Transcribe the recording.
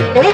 ¿Qué?